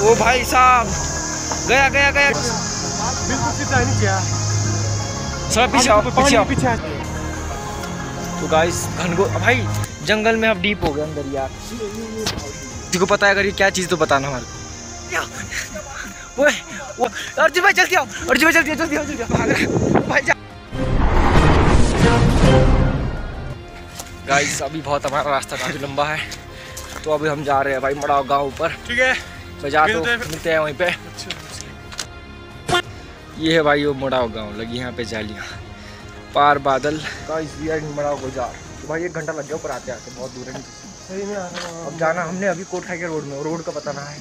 ओ भाई साहब गया गया गया। बिल्कुल सीधा नहीं किया सब पीछे आओ पीछे आओ। पीछे तो गाइस घनगो भाई जंगल में अब डीप हो गए अंदर यार। तुझको पता है अगर ये क्या चीज़ तो बताना हमारे ओए वो अर्जुन भाई जल्दी आओ। अर्जुन भाई जल्दी आओ जल्दी आओ जल्दी आओ। भाग रहा भाई जा। गाइस अभी बहुत हमारा रास्ता काफ़ी लंबा है। तो अभी हम जा रहे हैं भाई मड़ाव गाँव ऊपर। ठीक है। बजा तो मिलते हैं फिर। मिलते हैं वहीं पे। ये है भाई वो मड़ाव गाँव लगी यहाँ पे जालियाँ। पार बादल। मड़ाव गुजार तो भाई एक घंटा लग गया ऊपर आते आते बहुत दूर है सही में अब जाना हमने अभी कोठा के रोड में रोड का पता ना है।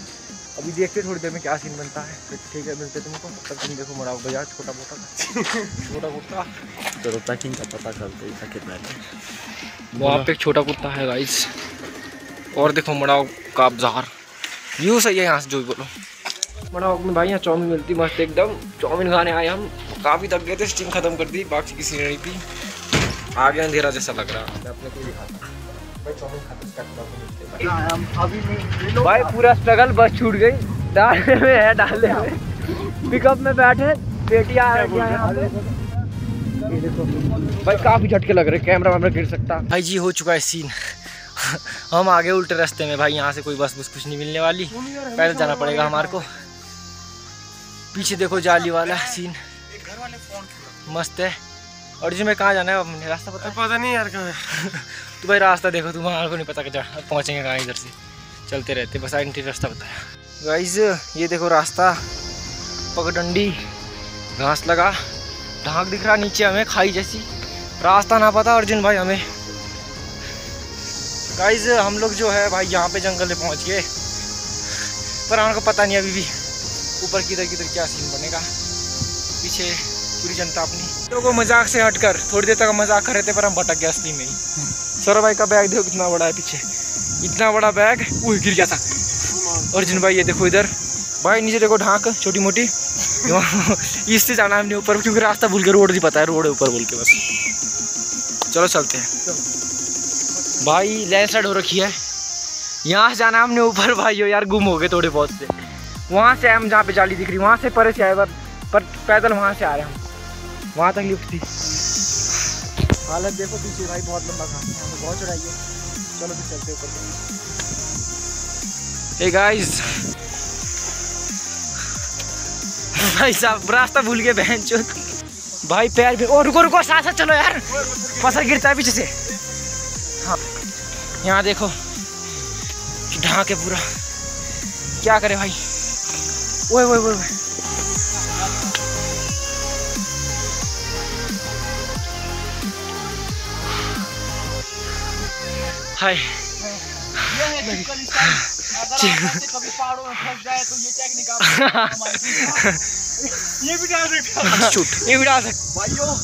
अभी देखते थोड़ी देर में क्या सीन बनता है। फिर ठीक है मिलते तुमको। तब तुम देखो मड़ाव बाज़ार छोटा मोटा छोटा कुत्ता चलो पैकिंग का पता करते हैं में वहाँ पे एक छोटा कुत्ता है राइस और देखो मड़ाव का बाज़ार। व्यू सही है यहाँ से जो भी बोलो। मड़ाव में भाई यहाँ चाउमीन मिलती मस्त एकदम। चाउमीन खाने आए हम। काफ़ी थक गए थे स्टीम खत्म कर दी बाकी किसी ने नहीं पी। आगे अंधेरा जैसा लग रहा। मैं अपने को दिखाता भाई हैं। पूरा स्ट्रगल बस छूट गई। डालने में है डालने में। पिकअप में बैठे बेटिया आ गया यहाँ पे। भाई काफ़ी झटके लग रहे कैमरा वैमरा गिर सकता। भाई जी हो चुका है सीन हम आगे उल्टे रास्ते में भाई यहाँ से कोई बस बस कुछ नहीं मिलने वाली। पैदल जाना पड़ेगा हमारे को। पीछे देखो जाली वाला सीन मस्त है। और जी में कहाँ जाना है अब रास्ता पता पता नहीं यार कहाँ है। तो भाई रास्ता देखो तुम्हारे को नहीं पता कि जा पहुँचेंगे कहाँ इधर से। चलते रहते बस आइडेंटी रास्ता बताया गाइज़ ये देखो रास्ता। पगडंडी। घास लगा। ढाक दिख रहा नीचे हमें खाई जैसी। रास्ता ना पता अर्जुन भाई हमें। गाइज़ हम लोग जो है भाई यहाँ पे जंगल में पहुँच गए। पर हमको पता नहीं अभी भी ऊपर किधर किधर क्या सीन बनेगा। पीछे पूरी जनता अपनी। लोगों मज़ाक से हटकर, थोड़ी देर तक मज़ाक कर रहे थे, पर हम भटक गए असली में ही। सौरभ भाई का बैग देखो कितना बड़ा है पीछे। इतना बड़ा बैग वो गिर गया था। अर्जुन भाई, ये देखो इधर। भाई, नीचे देखो ढाक छोटी मोटी इससे जाना हमने ऊपर, क्योंकि रास्ता भूल के रोड नहीं पता है, रोड ऊपर बोल के बस। चलो चलते हैं। भाई लैंड हो रखी है। यहाँ से जाना हमने ऊपर भाई हो यार गुम हो गए थोड़े बहुत से। वहाँ से हम जहाँ पे जाली दिख रही वहाँ से परे से आए पर, पर पैदल वहाँ से आ रहे हम। वहाँ तक लिफ्ट थी। हालत देखो पीछे भाई बहुत लंबा घास है। पे बहुत चढ़ाई है। चलो फिर चलते ऊपर हे गाइस भाई साहब रास्ता भूल गए बहन चोत भाई पैर भी ओ रुको रुको साथ साथ चलो यार। फ़सल गिरता है पीछे से। हाँ। यहाँ देखो ढाक है पूरा। क्या करे भाई? ओए ओए ओए हाय। ये भी डाल सकते ये भी डाल सकते भाइयों।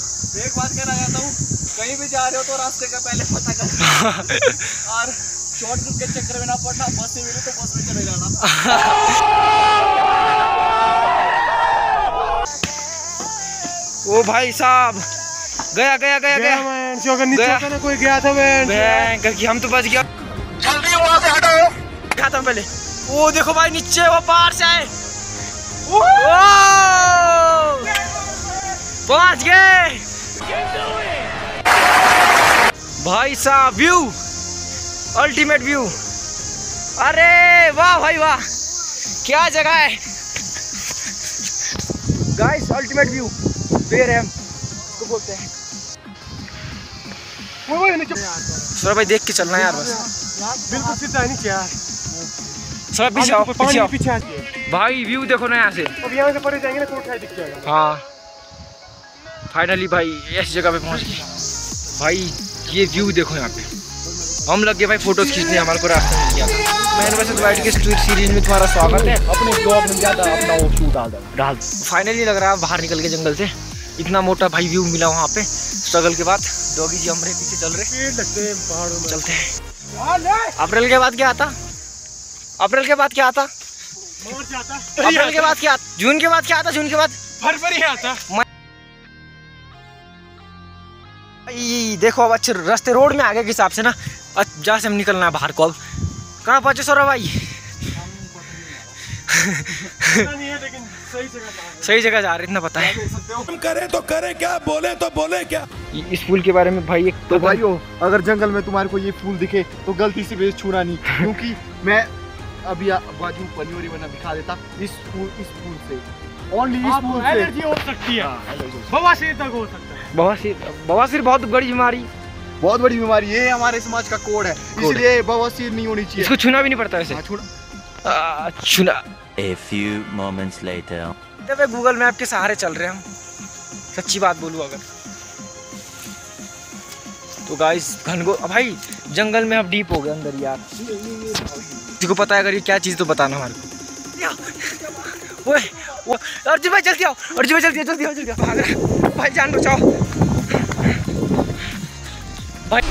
एक बात कहना चाहता हूँ कहीं भी जा रहे हो तो रास्ते का पहले पता कर और शॉर्टकट के चक्कर में ना पड़ना बस से मिले तो बस में चले जाना। ओ भाई साहब गया गया गया गया। जो अगर नीचे गया। ना कोई गया था मैं बैंक की हम तो बच गया जल्दी वहाँ से हटो। खाता हूँ पहले। वो देखो भाई नीचे वो पार से आए। ओ! पहुँच गए। भाई साहब व्यू अल्टीमेट व्यू अरे वाह भाई वाह. क्या जगह है? गाइस अल्टीमेट व्यू बेर है इसको बोलते हैं. सौरभ भाई देख के चलना है यार बस. बिल्कुल सीधा नहीं किया सौरभ पीछे आओ पीछे आओ. पीछे आ गया भाई व्यू देखो ना यहाँ से. अब यहाँ से परे जाएँगे ना तो उठाई दिख जाएगा. हाँ. फाइनली भाई ऐसी जगह पे पहुँच गए। भाई ये व्यू देखो यहाँ पे। हम लग गए भाई फ़ोटोज़ खींचने हमारे को रास्ता मिल गया। मैंने वैसे वाइट के स्ट्रीट सीरीज़ में तुम्हारा स्वागत है। अपने ब्लॉग में ज़्यादा अपना वो शूट डाल दो। डाल फाइनली लग रहा है बाहर निकल के जंगल से। इतना मोटा भाई व्यू मिला वहाँ पे। स्ट्रगल के बाद डॉगी जी हमारे पीछे चल रहे। लगते हैं पहाड़ों में। चलते हैं। अप्रैल के बाद क्या आता? अप्रैल के बाद क्या आता? अप्रैल के बाद क्या जून के बाद क्या आता? जून के बाद? फरवरी आता। देखो अब अच्छे रास्ते रोड में आगे के हिसाब से ना। अब जहाँ से हम निकलना है बाहर को अब। कहाँ पहुँचे सौरभ भाई? पता नहीं है लेकिन सही जगह जा रहे हैं। सही जगह जा रहे इतना पता है। हम करें तो करें क्या बोले तो बोले क्या? इस फूल के बारे में भाई एक तो भाइयों अगर जंगल में तुम्हारे को ये फूल दिखे तो गलती से भी छूना नहीं क्योंकि मैं अभी बाजू पनियोरी बना दिखा देता इस फूल इस फूल से। ओनली इस फूल से। एलर्जी हो सकती है। हाँ, बवासीर तक हो सकता है। बवासीर बवासीर बहुत बड़ी बीमारी। बहुत बड़ी बीमारी ये हमारे समाज का कोड है। इसलिए बवासीर नहीं होनी चाहिए। इसको छूना भी नहीं पड़ता वैसे। हाँ, छूना। A few moments later. जब गूगल मैप के सहारे चल रहे हम सच्ची बात बोलूँ अगर। तो गाइस घनगो भाई जंगल में अब डीप हो गए अंदर यार। किसी को पता है अगर ये क्या चीज़ तो बताना हमारे को। ओए वो और जी भाई, जल्दी आओ। और जी भाई, जल्दी आओ जल्दी आओ जल्दी आओ। भाई, जान बचाओ। भाई